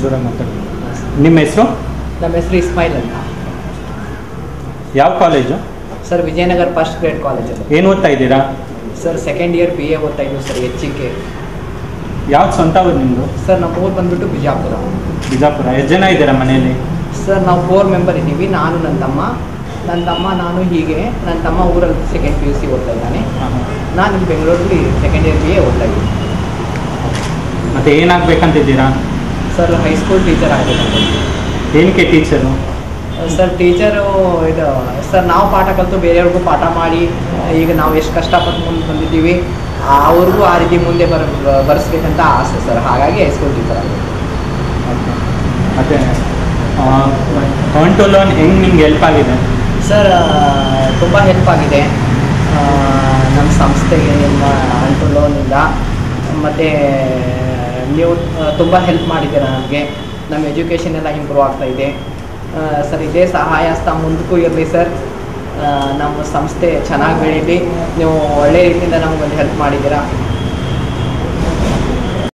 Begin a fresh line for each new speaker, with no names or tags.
ಜೋರಾಗಿ ಮಾತಾಡಿ. ನಿಮ್ಮ ಹೆಸರು?
ನಮ್ಮ ಹೆಸರು ಇಸ್ಮಾಯಿಲ್ ಅಂತ.
ಯಾವ college?
Sir Vijayanagara first grade ಕಾಲೇಜಲ್ಲಿ
ಏನು ಓದ್ತಾ ಇದ್ದೀರಾ?
Sir second year B A ಓದ್ತಾ ಇದ್ದೀವಿ ಸರ್ ಎಚ್ ಕೆ
ಯಾವ್ದು ಸ್ವಂತ ಊರು ನಿಮ್ಮದು
ಸರ್ ನಮ್ಮ ಊರು ಬಂದ್ಬಿಟ್ಟು ಬಿಜಾಪುರ.
ಬಿಜಾಪುರ. ಎಷ್ಟು ಜನ ಇದ್ದೀರಾ ಮನೆಯಲ್ಲಿ?
ಸರ್ ನಾವು ಫೋರ್ ಮೆಂಬರ್ ಇದ್ದೀವಿ ನಾನು ನನ್ನ ತಮ್ಮ. ನನ್ನ ತಮ್ಮ ನಾನು ಹೀಗೆ. ನನ್ನ ತಮ್ಮ ಊರಲ್ಲಿ ಸೆಕೆಂಡ್ ಪಿ ಯು ಸಿ ಓದ್ತಾ ಇದ್ದಾನೆ. ನಾನು ಇಲ್ಲಿ ಬೆಂಗಳೂರಲ್ಲಿ ಸೆಕೆಂಡ್ ಇಯರ್ ಬಿ ಎ ಓದ್ತಾ ಇದ್ದೀನಿ.
ಮತ್ತೆ ಏನಾಗಬೇಕಂತಿದ್ದೀರಾ?
ಸರ್ ಹೈಸ್ಕೂಲ್ ಟೀಚರ್ ಆಗಿದ್ದಾರೆ.
ಏನಕ್ಕೆ ಟೀಚರು?
ಸರ್ ಟೀಚರು ಇದು ಸರ್ ನಾವು ಪಾಠ ಕಲಿತು ಬೇರೆಯವ್ರಿಗೂ ಪಾಠ ಮಾಡಿ ಈಗ ನಾವು ಎಷ್ಟು ಕಷ್ಟಪಟ್ಟು ಮುಂದೆ ಬಂದಿದ್ದೀವಿ ಅವ್ರಿಗೂ ಆ ರೀತಿ ಮುಂದೆ ಬರ ಬರೆಸ್ಬೇಕಂತ ಆಸೆ ಸರ್. ಹಾಗಾಗಿ ಹೈಸ್ಕೂಲ್ ಟೀಚರ್ ಆಗಿದೆ
ಮತ್ತೆ ಟು ಲೋನ್ ಹೆಂಗೆ ನಿಮ್ಗೆ ಹೆಲ್ಪ್ ಆಗಿದೆ?
ಸರ್ ತುಂಬ ಹೆಲ್ಪ್ ಆಗಿದೆ. ನಮ್ಮ ಸಂಸ್ಥೆಗೆ ನಿಮ್ಮ ಅಂಟು ಲೋನಿಂದ ಮತ್ತು ನೀವು ತುಂಬ ಹೆಲ್ಪ್ ಮಾಡಿದ್ದೀರ ನಮಗೆ ನಮ್ಮ ಎಜುಕೇಷನ್ ಎಲ್ಲ ಇಂಪ್ರೂವ್ ಆಗ್ತಾ ಇದೆ. ಸರ್, ಇದೇ ಸಹಾಯ ಹಸ್ತ ಮುಂದಕ್ಕೂ ಇರಲಿ ಸರ್. ನಮ್ಮ ಸಂಸ್ಥೆ ಚೆನ್ನಾಗಿ ಬೆಳೀಲಿ. ನೀವು ಒಳ್ಳೆ ರೀತಿಯಿಂದ ನಮಗೊಂದು ಹೆಲ್ಪ್ ಮಾಡಿದ್ದೀರಾ.